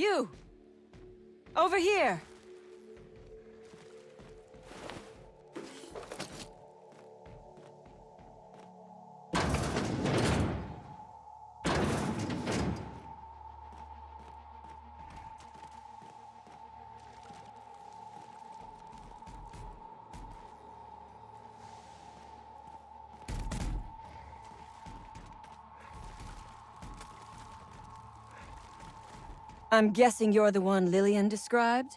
You! Over here! I'm guessing you're the one Lillian described?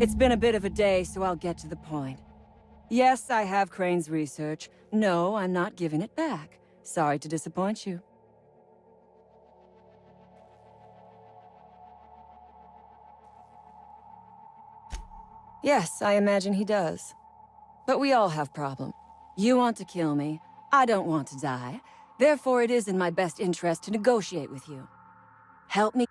It's been a bit of a day, so I'll get to the point. Yes, I have Crane's research. No, I'm not giving it back. Sorry to disappoint you. Yes, I imagine he does. But we all have problems. You want to kill me. I don't want to die. Therefore, it is in my best interest to negotiate with you. Help me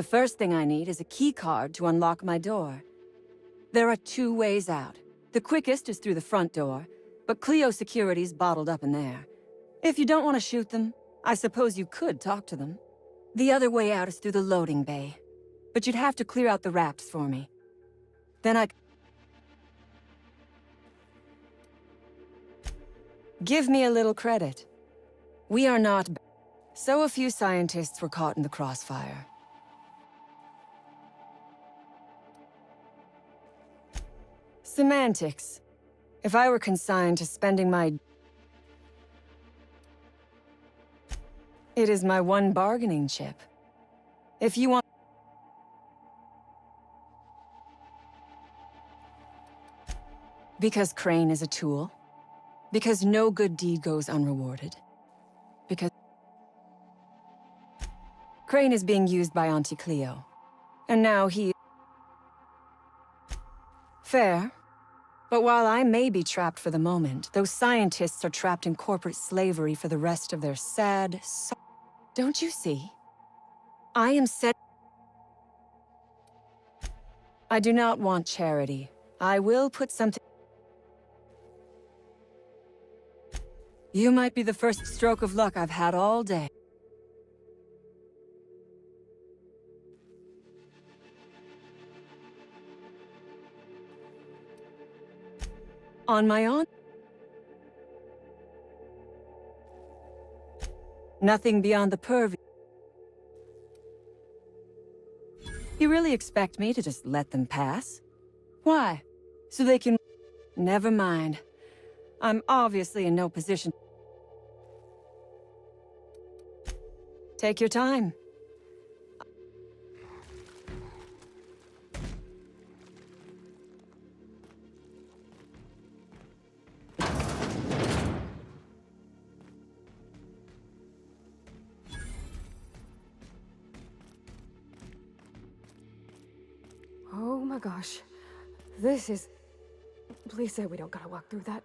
The first thing I need is a key card to unlock my door. There are two ways out. The quickest is through the front door, but Cleo security's bottled up in there. If you don't want to shoot them, I suppose you could talk to them. The other way out is through the loading bay, but you'd have to clear out the rafts for me. Then I... Give me a little credit. We are not... So a few scientists were caught in the crossfire. Semantics. If I were consigned to spending my... It is my one bargaining chip. If you want... Because Crane is a tool. Because no good deed goes unrewarded. Because... Crane is being used by Auntie Cleo. And now he... Fair. But while I may be trapped for the moment, those scientists are trapped in corporate slavery for the rest of their sad, so Don't you see? I am set... I do not want charity. I will put something... You might be the first stroke of luck I've had all day. On my own? Nothing beyond the purview. You really expect me to just let them pass? Why? So they can... Never mind. I'm obviously in no position... Take your time. Is... Please say we don't gotta walk through that.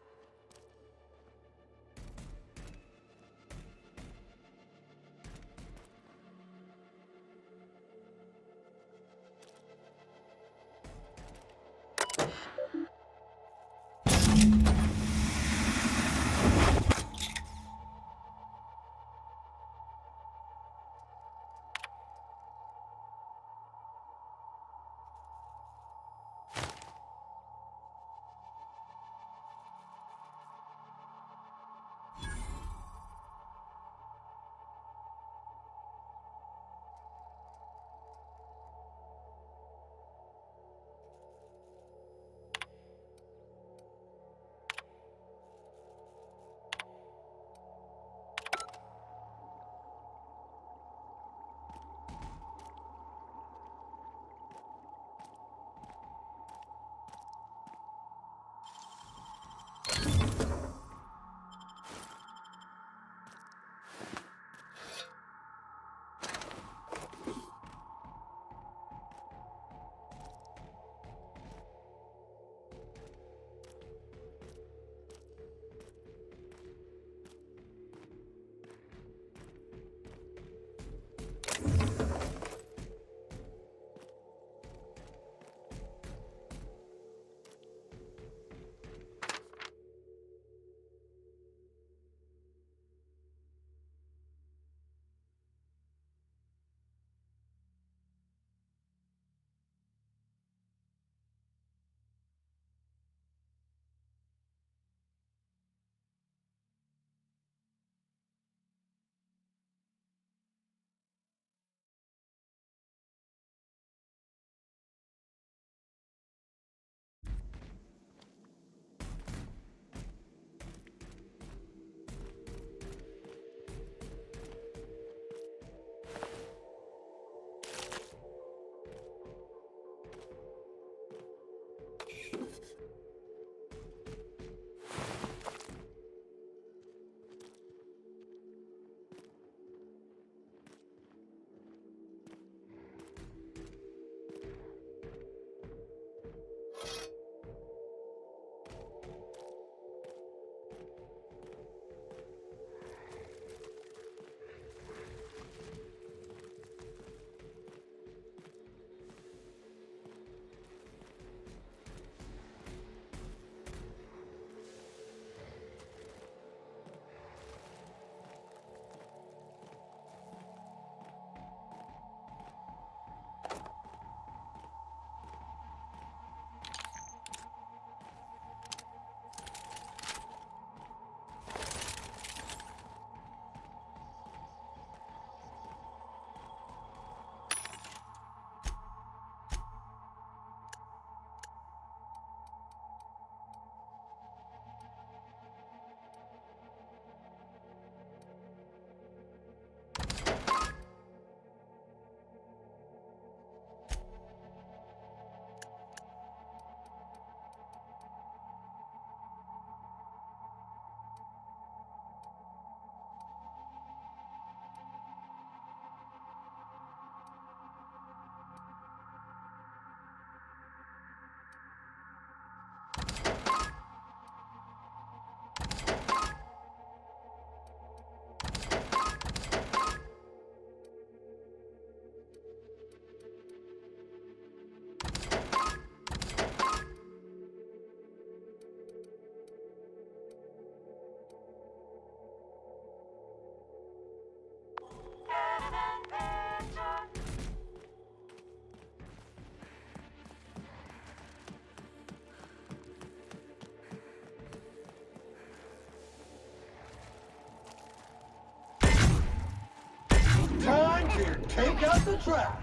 Take out the trash.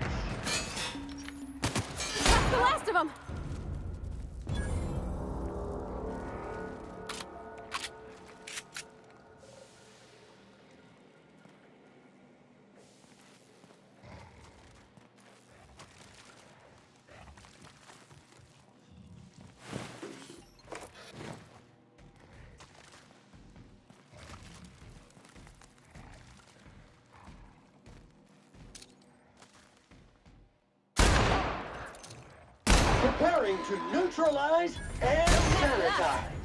Preparing to neutralize and sanitize.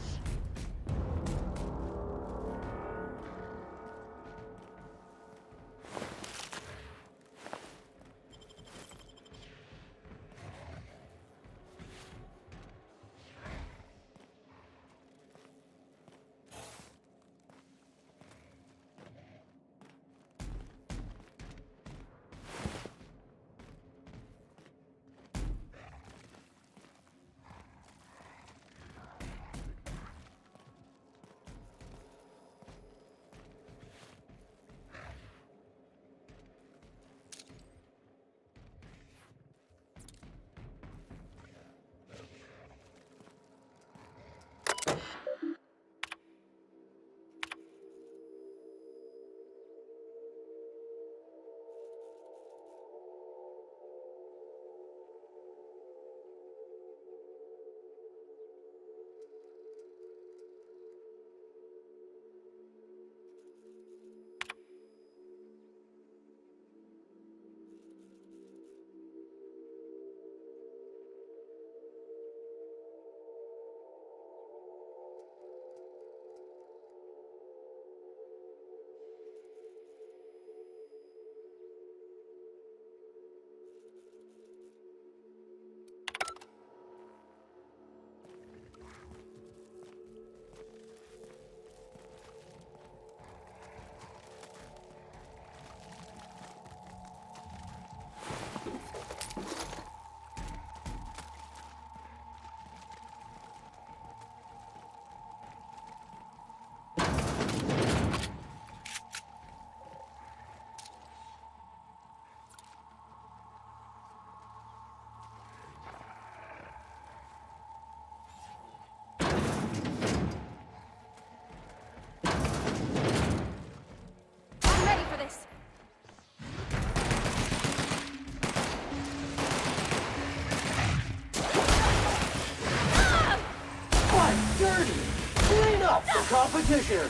Competition.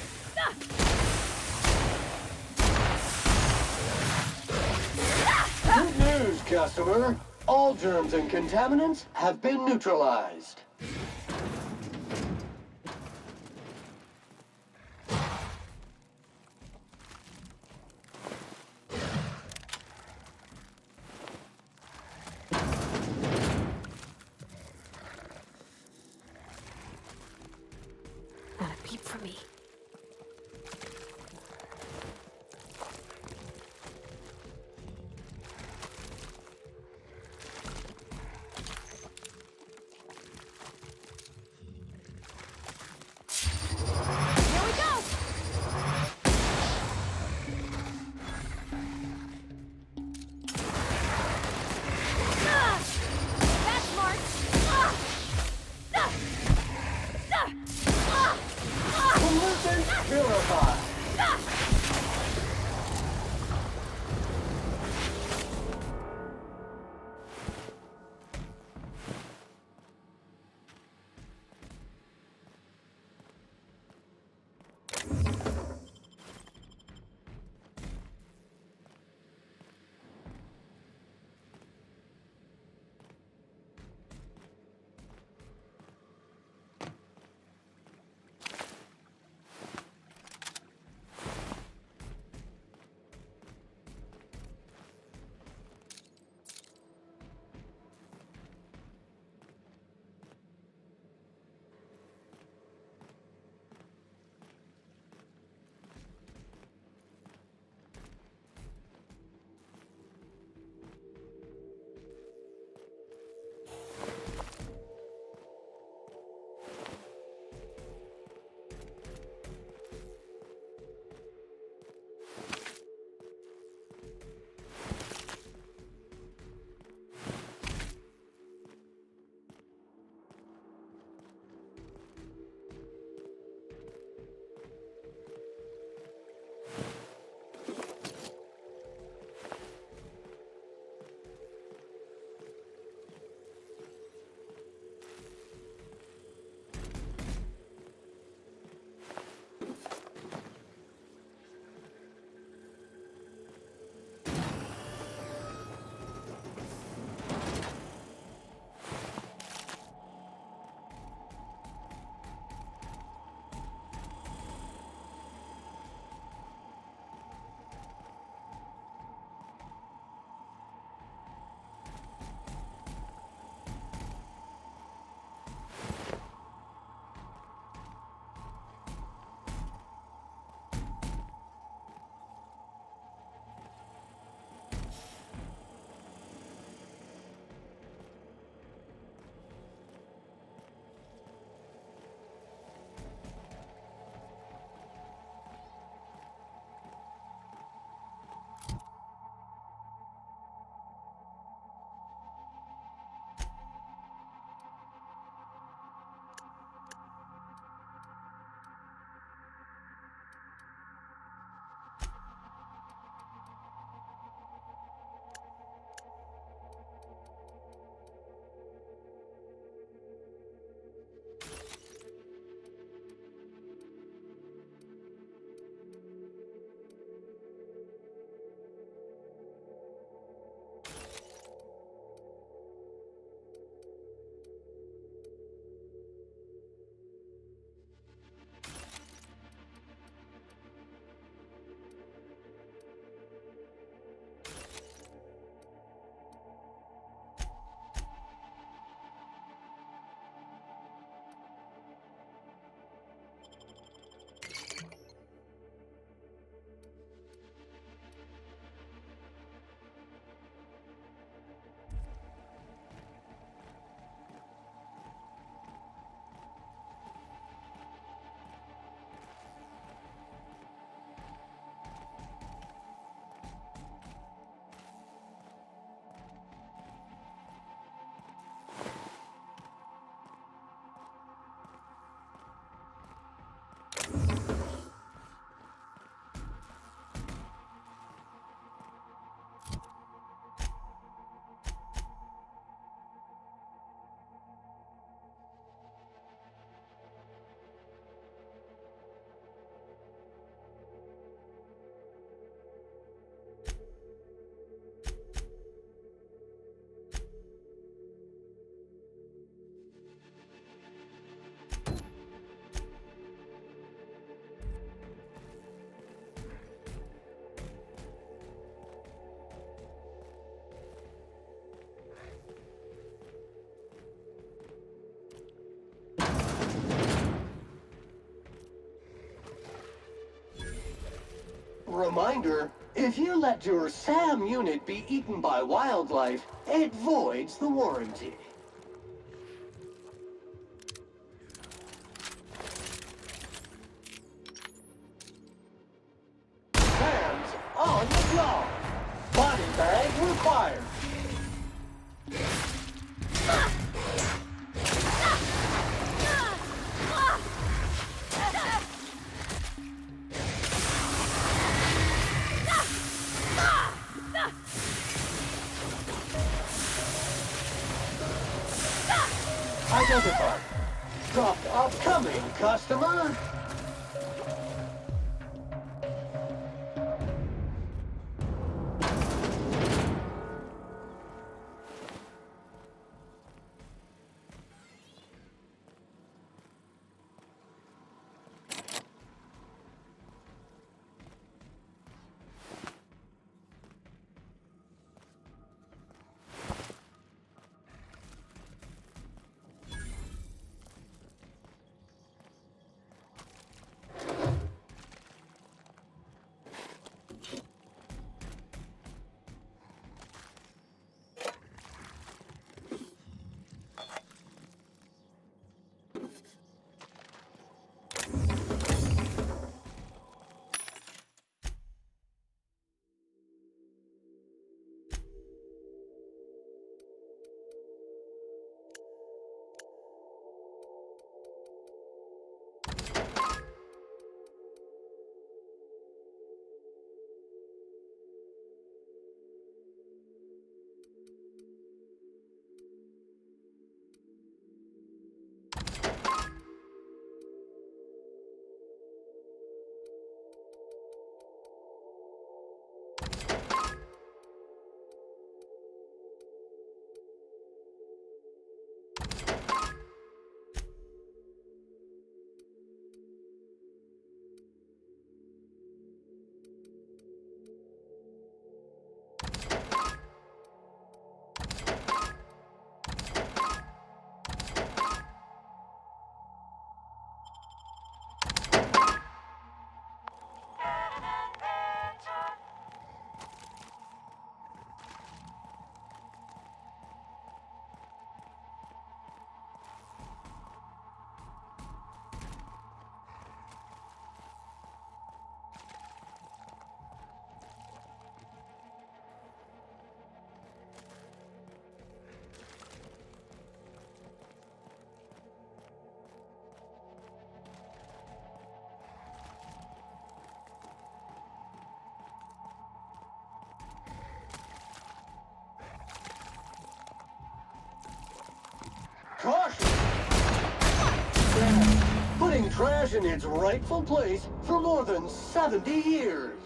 Good news, customer. All germs and contaminants have been neutralized. Reminder, if you let your SAM unit be eaten by wildlife, it voids the warranty. Identified. Dropped upcoming customer. Putting trash in its rightful place for more than 70 years.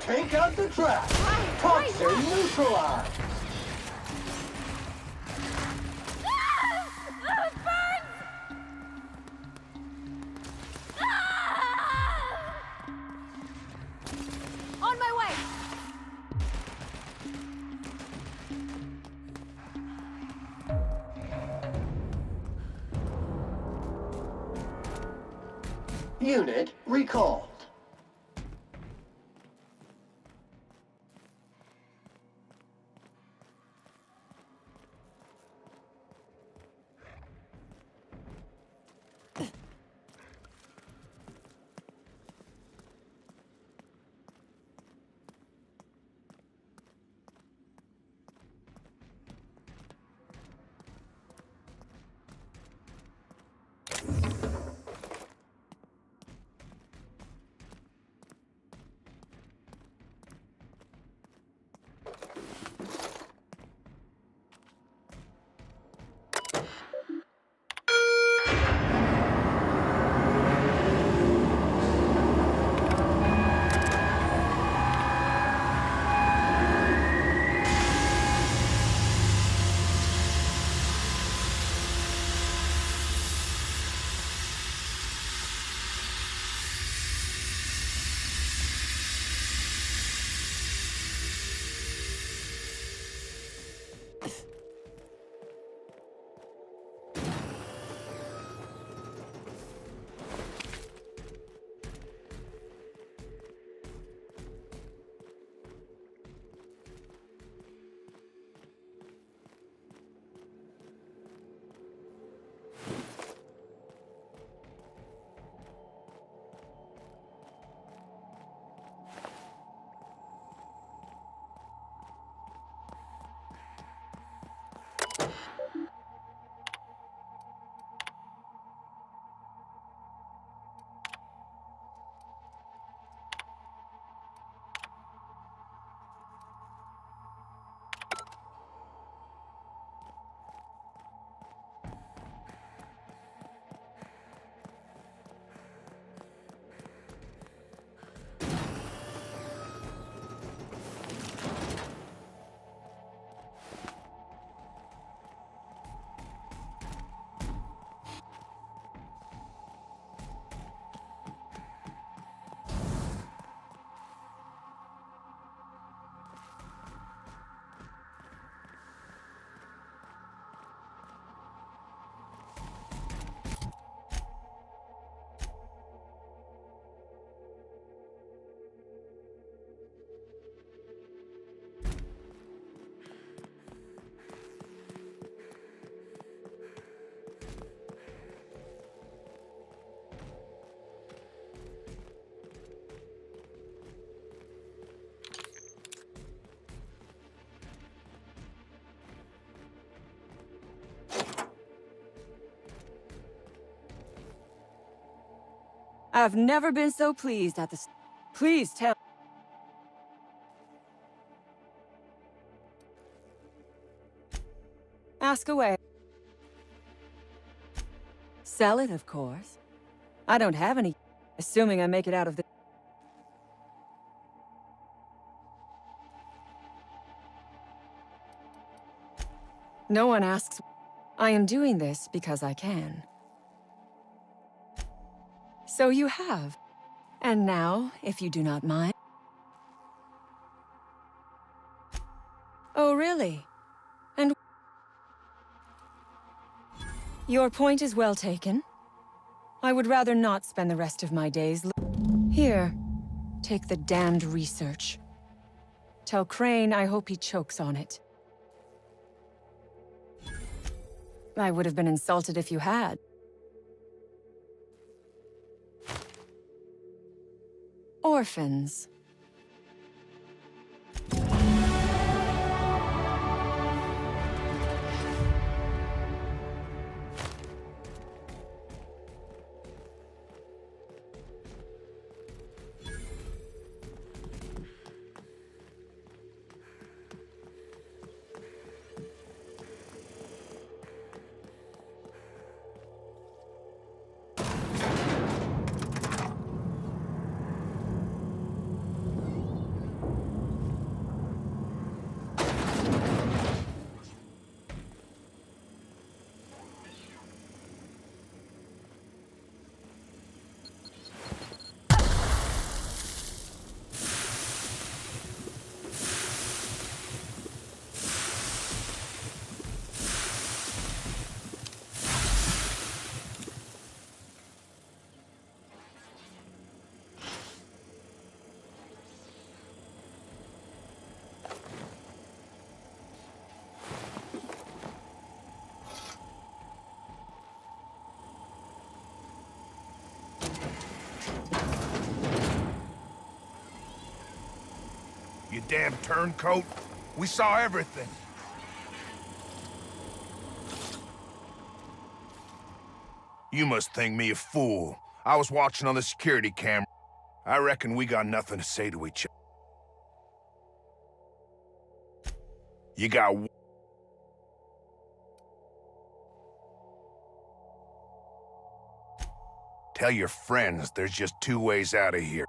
Take out the trap! Toxin neutralized. Ah! On my way! Unit recalled. I've never been so pleased at this. Please tell. Ask away. Sell it, of course. I don't have any, assuming I make it out of the... No one asks. I am doing this because I can. So you have. And now, if you do not mind... Oh, really? And... Your point is well taken. I would rather not spend the rest of my days... Here, take the damned research. Tell Crane I hope he chokes on it. I would have been insulted if you had. Orphans. Damn turncoat. We saw everything. You must think me a fool. I was watching on the security camera. I reckon we got nothing to say to each other. You got... Tell your friends there's just two ways out of here.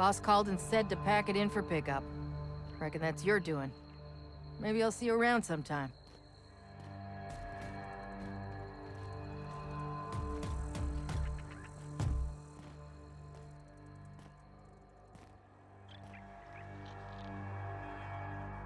Boss called and said to pack it in for pickup. Reckon that's your doing. Maybe I'll see you around sometime.